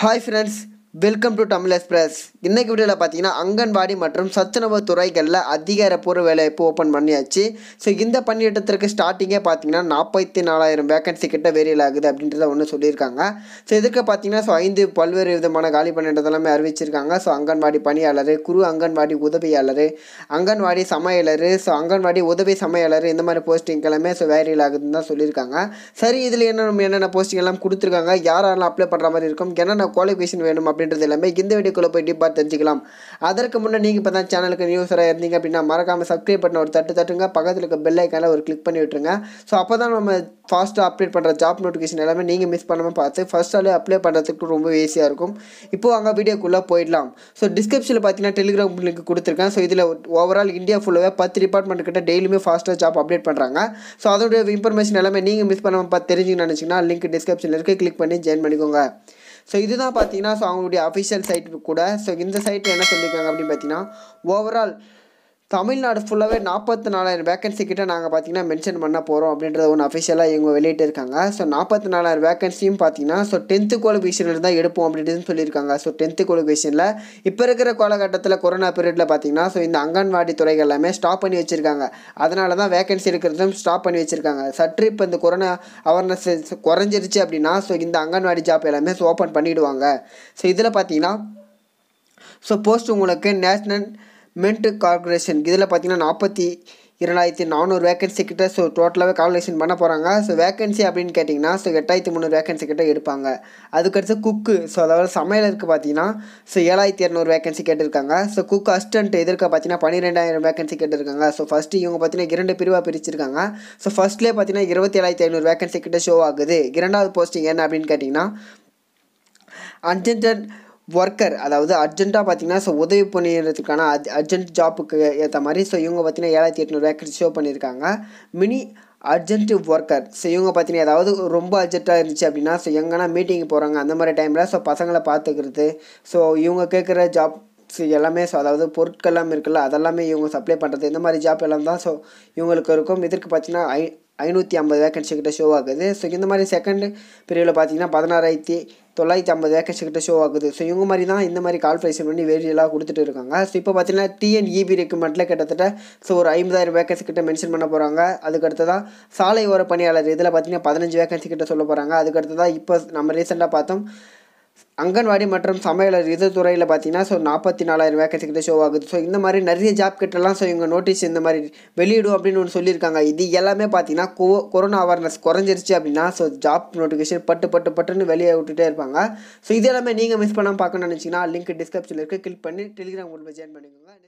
Hi friends, welcome to Tamil Express. இன்றைக்கு வீடியோவில் பார்த்தீங்கன்னா அங்கன்வாடி மற்றும் சத்துணவு துறைகளில் அதிகாரப்பூர்வ வேலைவாய்ப்பு ஓப்பன் பண்ணியாச்சு. ஸோ இந்த பணியிடத்திற்கு ஸ்டார்டிங்கே பார்த்தீங்கன்னா நாற்பத்தி நாலாயிரம் வேகன்சி கிட்ட வேரியல் ஆகுது அப்படின்றத ஒன்று சொல்லியிருக்காங்க. ஸோ இதுக்கு பார்த்தீங்கன்னா ஸோ ஐந்து பல்வேறு விதமான காலி பணியிடத்தை எல்லாமே அறிவிச்சிருக்காங்க. ஸோ அங்கன்வாடி பணியாளர் குரு அங்கன்வாடி உதவியாளர் அங்கன்வாடி சமையலர் ஸோ அங்கன்வாடி உதவி சமையலர் இந்த மாதிரி போஸ்டிங் எல்லாமே ஸோ வேரியல் ஆகுதுன்னு தான் சொல்லியிருக்காங்க. சரி இதில் என்ன என்னென்ன போஸ்டிங் எல்லாம் கொடுத்துருக்காங்க? யாரெல்லாம் அப்ளை பண்ணுற மாதிரி இருக்கும்? என்னென்ன குவாலிஃபிகேஷன் வேணும் அப்படின்றது எல்லாமே இந்த வீடியோக்குள்ளே போய் டீப்பாக தெரிஞ்சுக்கலாம். அதற்கு முன்னே நீங்கள் இப்போ தான் சேனலுக்கு நியூஸராக இருந்தீங்க அப்படின்னா மறக்காமல் சப்ஸ்கிரைப் பண்ண ஒரு தட்டு தட்டுங்க. பக்கத்தில் இருக்க பெல் ஐக்கான ஒரு கிளிக் பண்ணி விட்டுருங்க. ஸோ அப்போ தான் நம்ம ஃபாஸ்ட்டாக அப்டேட் பண்ணுற ஜாப் நோட்டிஃபிகேஷன் எல்லாமே நீங்கள் மிஸ் பண்ணாமல் பார்த்து ஃபஸ்ட்டாலே அப்ளை பண்ணுறதுக்கு ரொம்ப ஈஸியாக இருக்கும். இப்போது அங்கே வீடியோக்குள்ளே போயிடலாம். ஸோ டிஸ்கிரிப்ஷனில் பார்த்தீங்கன்னா டெலிகிராம் லிங்க் கொடுத்துருக்கேன். ஸோ இதில் ஓவரால் இந்தியா ஃபுல்லாகவே பத்து டிபார்ட்மெண்ட் கிட்ட டெய்லியுமே ஃபாஸ்ட்டாக ஜாப் அப்டேட் பண்ணுறாங்க ஸோ அதோடைய இன்ஃபர்மேஷன் எல்லாமே நீங்கள் மிஸ் பண்ணாமல் பார்த்து தெரிஞ்சுக்கணும்னு நினச்சிங்கன்னா லிங்க் டிஸ்கிரிப்ஷனில் இருக்குது கிளிக் பண்ணி ஜாயின் பண்ணிக்கோங்க. ஸோ இதுதான் பார்த்தீங்கன்னா ஸோ அவங்களுடைய அஃபிஷியல் சைட் கூட. ஸோ இந்த சைட்டில் என்ன சொல்லியிருக்காங்க அப்படின்னு பார்த்தீங்கன்னா ஓவரால் தமிழ்நாடு ஃபுல்லாகவே நாற்பத்தி நாலாயிரம் வேகன்சி கிட்டே நாங்கள் பார்த்தீங்கன்னா மென்ஷன் பண்ண போகிறோம் அப்படின்றத ஒன்று அஃபிஷியலாக இவங்க வெளியிட்டு இருக்காங்க. ஸோ நாற்பத்தி நாலாயிரம் வேகன்சியும் பார்த்தீங்கன்னா ஸோ டென்த்து குவாலிஃபிகேஷனில் தான் எடுப்போம் அப்படின்றது சொல்லியிருக்காங்க. ஸோ டென்த்து குவாலிஃபிகேஷனில் இப்போ இருக்கிற காலகட்டத்தில் கொரோனா பீரியடில் பார்த்தீங்கன்னா ஸோ இந்த அங்கன்வாடி துறைகள் எல்லாமே ஸ்டாப் பண்ணி வச்சுருக்காங்க. அதனால தான் வேகன்சி இருக்கிறதும் ஸ்டாப் பண்ணி வச்சுருக்காங்க. சற்று இப்போ இந்த கொரோனா அவேர்னஸ் குறைஞ்சிருச்சு அப்படின்னா ஸோ இந்த அங்கன்வாடி ஜாப் எல்லாமே ஸோ ஓப்பன் பண்ணிவிடுவாங்க ஸோ இதில் பார்த்தீங்கன்னா ஸோ போஸ்ட் உங்களுக்கு நேஷ்னல் மென்ட் கார்பரேஷன் இதில் பார்த்தீங்கன்னா நாற்பத்தி இரண்டாயிரத்தி நானூறு வேகன்சி கிட்ட ஸோ டோட்டலாகவே கால்குலேஷன் பண்ண போகிறாங்க ஸோ வேகன்சி அப்படின்னு கேட்டிங்கன்னா ஸோ எட்டாயிரத்தி முந்நூறு வேகன்சி கிட்ட எடுப்பாங்க அதுக்கடுத்து குக்கு ஸோ அதாவது சமையலருக்கு பார்த்தீங்கன்னா ஸோ ஏழாயிரத்தி இரநூறு வேகன்சி கேட்டிருக்காங்க. ஸோ குக் அஸ்டன்ட் எதிர்க்க பார்த்தீங்கன்னா பன்னிரெண்டாயிரம் வேகன்சி கேட்டிருக்காங்க. ஸோ ஃபஸ்ட்டு இவங்க பார்த்தீங்கன்னா இரண்டு பிரிவாக பிரிச்சிருக்காங்க. ஸோ ஃபஸ்ட்லேயே பார்த்தீங்கன்னா இருபத்தி ஏழாயிரத்தி ஐநூறு வேகன்சி கிட்ட ஷோ ஆகுது. இரண்டாவது போஸ்டிங் என்ன அப்படின்னு கேட்டிங்கன்னா அர்ஜென்ட் ஒர்க்கர் அதாவது அர்ஜென்ட்டாக பார்த்தீங்கன்னா ஸோ உதவி பண்ணிடுறதுக்கான அர்ஜ் அர்ஜென்ட் ஜாப்புக்கு ஏற்ற மாதிரி ஸோ இவங்க பார்த்தீங்கன்னா ஏழாயிரத்தி எட்நூறு வேக்கன்சி ஷோ பண்ணியிருக்காங்க. மினி அர்ஜென்ட் ஒர்க்கர் ஸோ இவங்க பார்த்தீங்கன்னா ஏதாவது ரொம்ப அர்ஜென்ட்டாக இருந்துச்சு அப்படின்னா ஸோ எங்கன்னா மீட்டிங் போகிறாங்க அந்த மாதிரி டைமில் ஸோ பசங்களை பார்த்துக்கிறது ஸோ இவங்க கேட்குற ஜாப் ஸோ எல்லாமே ஸோ அதாவது பொருட்கள்லாம் இருக்குல்ல அதெல்லாமே இவங்க சப்ளை பண்ணுறது இந்த மாதிரி ஜாப் எல்லாம் தான் ஸோ இவங்களுக்கு இருக்கும். இதற்கு பார்த்தீங்கன்னா ஐ ஐநூற்றி ஐம்பது வேக்கன்சி கிட்ட ஷோ ஆகுது. ஸோ இந்த மாதிரி செகண்ட் பிரிவில் பார்த்தீங்கன்னா பதினாறாயிரத்தி தொள்ளாயிரத்தி ஐம்பது வேக்கன்சி கிட்ட ஷோ ஆகுது. ஸோ இவங்க மாதிரி தான் இந்த மாதிரி கால்குலேஷன் பண்ணி வேரியலாக கொடுத்துட்டு இருக்காங்க. ஸோ இப்போ பார்த்தீங்கன்னா டிஎன்இபி ரெக்குமெண்ட்டில் கிட்டத்தட்ட ஸோ ஒரு ஐம்பதாயிரம் வேக்கன்சி கிட்ட மென்ஷன் பண்ண போகிறாங்க அதுக்கடுத்து தான் சாலை ஓர பணியாளர் இதில் பார்த்தீங்கன்னா பதினஞ்சு வேக்கன்சி கிட்ட சொல்ல போகிறாங்க அதுக்கடுத்து தான் இப்போ நம்ம ரீசெண்டாக பார்த்தோம் அங்கன்வாடி மற்றும் சமையலர் இது துறையில் பார்த்தீங்கன்னா ஸோ நாற்பத்தி நாலாயிரம் வேக்கன்சி கிட்ட ஷோ ஆகுது. ஸோ இந்த மாதிரி நிறைய ஜாப் கிட்டலாம் ஸோ இவங்க நோட்டீஸ் இந்த மாதிரி வெளியிடும் அப்படின்னு ஒன்று சொல்லியிருக்காங்க. இது எல்லாமே பார்த்தீங்கன்னா கொ கொரோனா அவேர்னஸ் குறைஞ்சிருச்சு அப்படின்னா ஸோ ஜாப் நோட்டிஃபிகேஷன் பட்டு பட்டு பட்டுன்னு வெளியே விட்டுட்டே இருப்பாங்க. ஸோ இது எல்லாமே நீங்கள் மிஸ் பண்ணாமல் பார்க்கணும்னு நினச்சிங்கன்னா லிங்க் டிஸ்கிரிப்ஷனில் இருக்குது கிளிக் பண்ணி டெலிகிராம் குரூப்பில் ஜாயின் பண்ணிக்கோங்க.